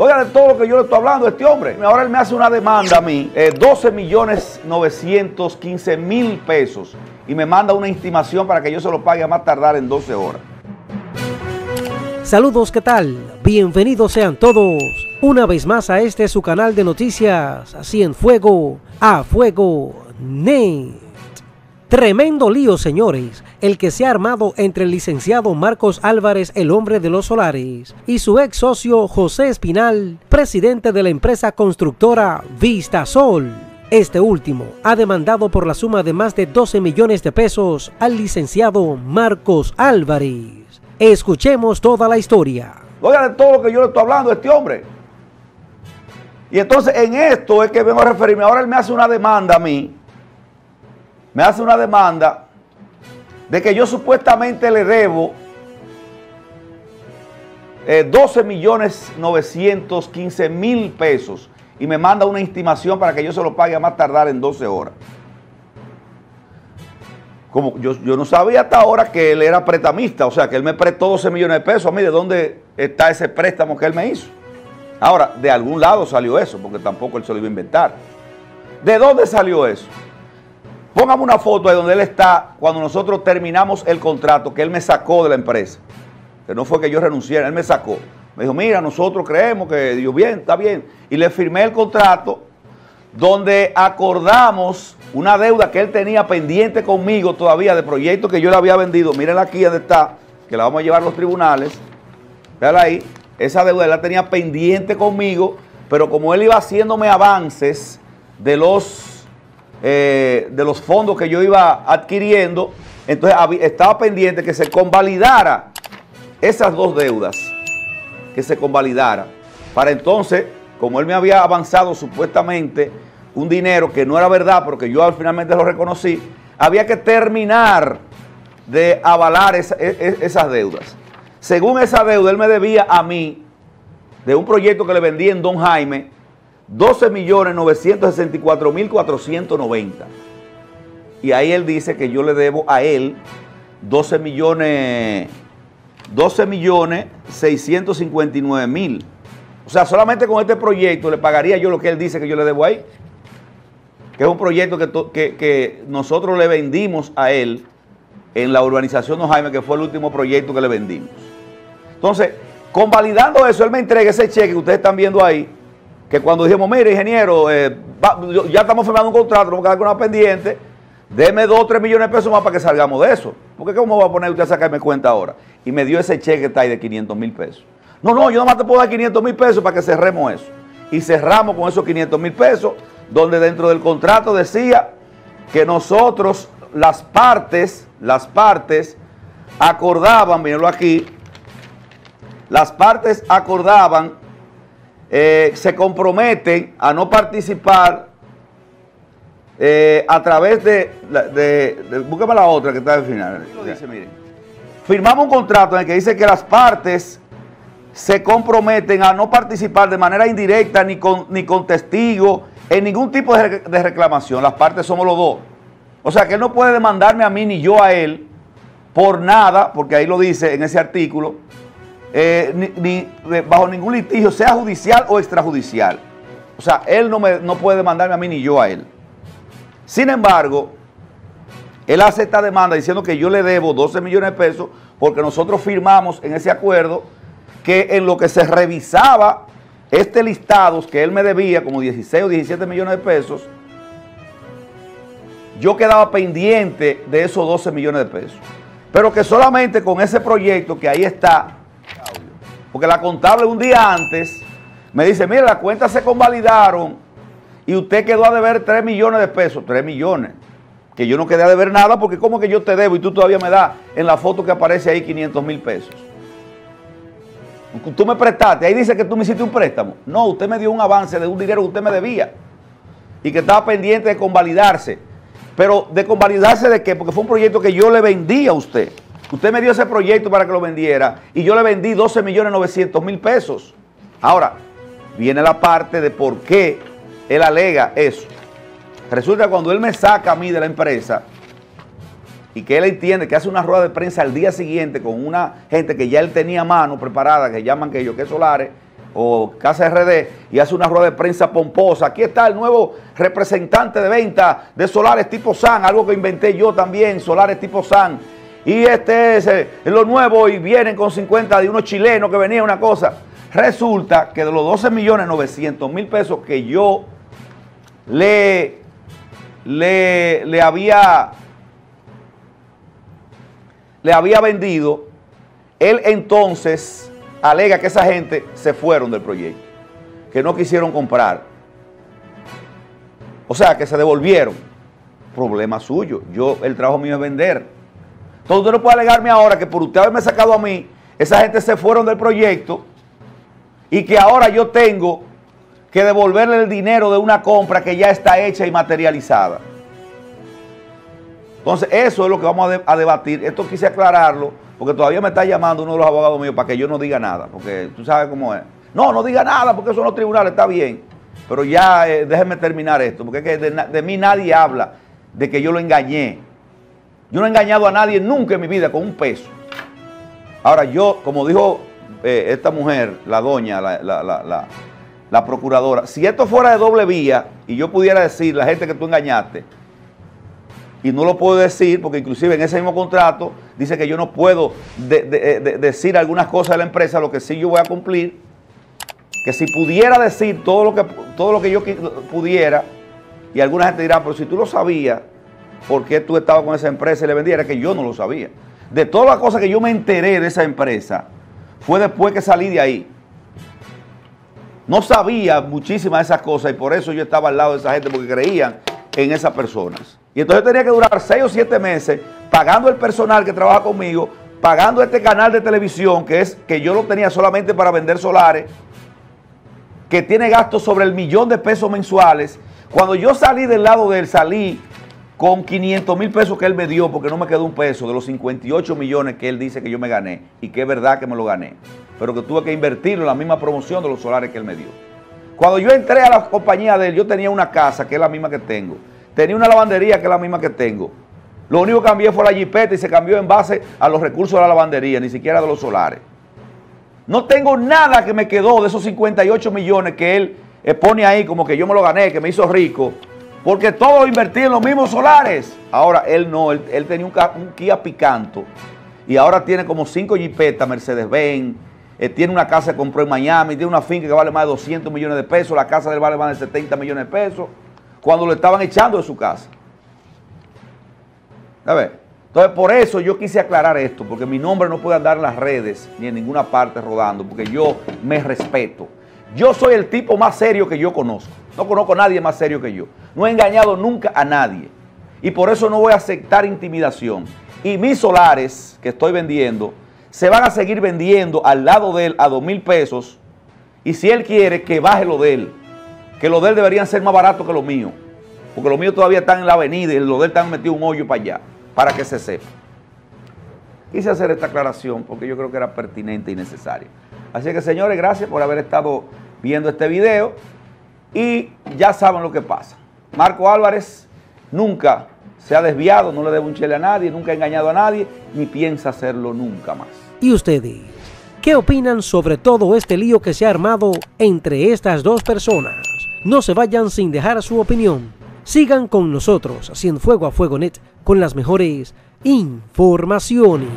Oiga de todo lo que yo le estoy hablando a este hombre. Ahora él me hace una demanda a mí, eh, 12 millones 915 mil pesos, y me manda una intimación para que yo se lo pague a más tardar en 12 horas. Saludos, ¿qué tal? Bienvenidos sean todos una vez más a este su canal de noticias, así en fuego, a fuego, net. Tremendo lío, señores, el que se ha armado entre el licenciado Marcos Álvarez, el hombre de los solares, y su ex socio José Espinal, presidente de la empresa constructora Vistasol. Este último ha demandado por la suma de más de 12 millones de pesos al licenciado Marcos Álvarez. Escuchemos toda la historia. Oiga de todo lo que yo le estoy hablando a este hombre. Y entonces en esto es que vengo a referirme. Ahora él me hace una demanda a mí. Me hace una demanda de que yo supuestamente le debo eh, 12 millones 915 mil pesos y me manda una intimación para que yo se lo pague a más tardar en 12 horas. Como yo, yo no sabía hasta ahora que él era prestamista, o sea, que él me prestó 12 millones de pesos a mí, ¿de dónde está ese préstamo que él me hizo? Ahora, de algún lado salió eso, porque tampoco él se lo iba a inventar. ¿De dónde salió eso? Póngame una foto de donde él está cuando nosotros terminamos el contrato que él me sacó de la empresa. Que no fue que yo renunciara, él me sacó. Me dijo, mira, nosotros creemos que yo bien, está bien. Y le firmé el contrato donde acordamos una deuda que él tenía pendiente conmigo todavía de proyectos que yo le había vendido. Mírenla aquí donde está, que la vamos a llevar a los tribunales. Véala ahí. Esa deuda él la tenía pendiente conmigo, pero como él iba haciéndome avances de los, eh, de los fondos que yo iba adquiriendo, entonces estaba pendiente que se convalidara esas dos deudas, que se convalidara. Para entonces, como él me había avanzado supuestamente un dinero que no era verdad, porque yo finalmente lo reconocí, había que terminar de avalar esa, esas deudas. Según esa deuda, él me debía a mí, de un proyecto que le vendí en Don Jaime, 12 millones 964 mil 490. Y ahí él dice que yo le debo a él 12 millones, 12 millones 659 mil. O sea, solamente con este proyecto le pagaría yo lo que él dice que yo le debo ahí. Que es un proyecto que, que, que nosotros le vendimos a él en la urbanización Don Jaime, que fue el último proyecto que le vendimos. Entonces, convalidando eso, él me entrega ese cheque que ustedes están viendo ahí, que cuando dijimos, mire, ingeniero, eh, ya estamos firmando un contrato, vamos a quedar con una pendiente, deme 2 o 3 millones de pesos más para que salgamos de eso. Porque ¿cómo va a poner usted a sacarme cuenta ahora? Y me dio ese cheque que está ahí de 500 mil pesos. No, no, yo nomás te puedo dar 500 mil pesos para que cerremos eso. Y cerramos con esos 500 mil pesos, donde dentro del contrato decía que nosotros, las partes, las partes, acordaban, mírenlo aquí, las partes acordaban, eh, se comprometen a no participar eh, a través de, de, de, búsqueme la otra que está al final. Dice, miren. Firmamos un contrato en el que dice que las partes se comprometen a no participar de manera indirecta ni con, ni con testigo en ningún tipo de, de reclamación. Las partes somos los dos. O sea que él no puede demandarme a mí ni yo a él por nada, porque ahí lo dice en ese artículo, eh, ni, ni, bajo ningún litigio, sea judicial o extrajudicial. O sea, él no, me, no puede demandarme a mí ni yo a él. Sin embargo, él hace esta demanda diciendo que yo le debo 12 millones de pesos porque nosotros firmamos en ese acuerdo que en lo que se revisaba este listado que él me debía como 16 o 17 millones de pesos, yo quedaba pendiente de esos 12 millones de pesos. Pero que solamente con ese proyecto que ahí está, porque la contable un día antes me dice, mire, las cuentas se convalidaron y usted quedó a deber 3 millones de pesos, 3 millones, que yo no quedé a deber nada porque como que yo te debo y tú todavía me das en la foto que aparece ahí 500 mil pesos. Tú me prestaste, ahí dice que tú me hiciste un préstamo. No, usted me dio un avance de un dinero que usted me debía y que estaba pendiente de convalidarse. Pero de convalidarse de qué? Porque fue un proyecto que yo le vendí a usted. Usted me dio ese proyecto para que lo vendiera y yo le vendí 12 millones 900 mil pesos. Ahora, viene la parte de por qué él alega eso. Resulta que cuando él me saca a mí de la empresa y que él entiende que hace una rueda de prensa al día siguiente con una gente que ya él tenía mano preparada, que llaman que ellos que es Solares, o Casa RD y hace una rueda de prensa pomposa. Aquí está el nuevo representante de venta de solares tipo SAN, algo que inventé yo también, solares tipo SAN. Y este es eh, lo nuevo y vienen con 50 de unos chilenos que venía una cosa. Resulta que de los 12 millones 900 mil pesos que yo le, le, le había le había vendido, él entonces alega que esa gente se fueron del proyecto, que no quisieron comprar. O sea, que se devolvieron. Problema suyo. Yo, el trabajo mío es vender. Entonces usted no puede alegarme ahora que por usted haberme sacado a mí, esa gente se fueron del proyecto y que ahora yo tengo que devolverle el dinero de una compra que ya está hecha y materializada. Entonces, eso es lo que vamos a, debatir. Esto quise aclararlo, porque todavía me está llamando uno de los abogados míos para que yo no diga nada, porque tú sabes cómo es. No, no diga nada, porque eso en los tribunales está bien. Pero ya eh, déjenme terminar esto, porque es que de, mí nadie habla de que yo lo engañé. Yo no he engañado a nadie nunca en mi vida con un peso. Ahora, yo, como dijo eh, esta mujer, la doña, la, la procuradora, si esto fuera de doble vía y yo pudiera decir la gente que tú engañaste, y no lo puedo decir porque inclusive en ese mismo contrato dice que yo no puedo eh, decir algunas cosas de la empresa, lo que sí yo voy a cumplir, que si pudiera decir todo lo que, todo lo que yo pudiera, y alguna gente dirá, pero si tú lo sabías, ¿por qué tú estabas con esa empresa y le vendiera? Que yo no lo sabía. De todas las cosas que yo me enteré de esa empresa, fue después que salí de ahí. No sabía muchísimas de esas cosas y por eso yo estaba al lado de esa gente porque creían en esas personas. Y entonces tenía que durar seis o siete meses pagando el personal que trabaja conmigo, pagando este canal de televisión que es que yo lo tenía solamente para vender solares, que tiene gastos sobre el millón de pesos mensuales. Cuando yo salí del lado de él, salí con 500 mil pesos que él me dio, porque no me quedó un peso de los 58 millones que él dice que yo me gané, y que es verdad que me lo gané, pero que tuve que invertirlo en la misma promoción de los solares que él me dio. Cuando yo entré a la compañía de él, yo tenía una casa que es la misma que tengo. Tenía una lavandería que es la misma que tengo. Lo único que cambié fue la jipeta y se cambió en base a los recursos de la lavandería, ni siquiera de los solares. No tengo nada que me quedó de esos 58 millones que él eh, pone ahí como que yo me lo gané, que me hizo rico, porque todo lo invertí en los mismos solares. Ahora él no, él, tenía un, un, Kia Picanto y ahora tiene como cinco jipetas Mercedes-Benz, eh, tiene una casa que compró en Miami, tiene una finca que vale más de 200 millones de pesos, la casa del vale más de 70 millones de pesos, cuando lo estaban echando de su casa. A ver, entonces por eso yo quise aclarar esto, porque mi nombre no puede andar en las redes ni en ninguna parte rodando, porque yo me respeto. Yo soy el tipo más serio que yo conozco. No conozco a nadie más serio que yo. No he engañado nunca a nadie. Y por eso no voy a aceptar intimidación. Y mis solares que estoy vendiendo se van a seguir vendiendo al lado de él a dos mil pesos y si él quiere que baje lo de él, que lo de él deberían ser más baratos que lo mío, porque los míos todavía están en la avenida y los de él están metido un hoyo para allá, para que se sepa. Quise hacer esta aclaración porque yo creo que era pertinente y necesaria. Así que señores, gracias por haber estado viendo este video y ya saben lo que pasa. Marco Álvarez nunca se ha desviado, no le debe un chile a nadie, nunca ha engañado a nadie, ni piensa hacerlo nunca más. ¿Y ustedes? ¿Qué opinan sobre todo este lío que se ha armado entre estas dos personas? No se vayan sin dejar su opinión. Sigan con nosotros, haciendo fuego a fuego net, con las mejores informaciones.